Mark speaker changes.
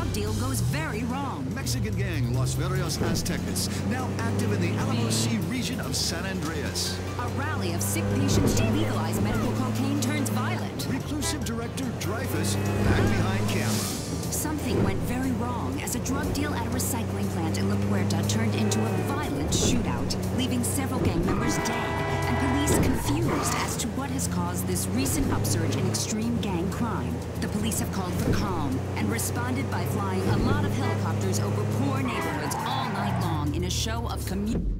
Speaker 1: drug deal goes very wrong.
Speaker 2: Mexican gang Los Varrios Aztecas, now active in the Alamos Sea region of San Andreas.
Speaker 1: A rally of sick patients to legalize medical cocaine turns violent.
Speaker 2: Reclusive director Dreyfus back behind camera.
Speaker 1: Something went very wrong as a drug deal at a recycling plant in La Puerta turned into a violent shootout, leaving several gang members dead and police confused as to what has caused this recent upsurge in extreme gang crime. The police have called for calm and responded by flying a lot of helicopters over poor neighborhoods all night long in a show of community.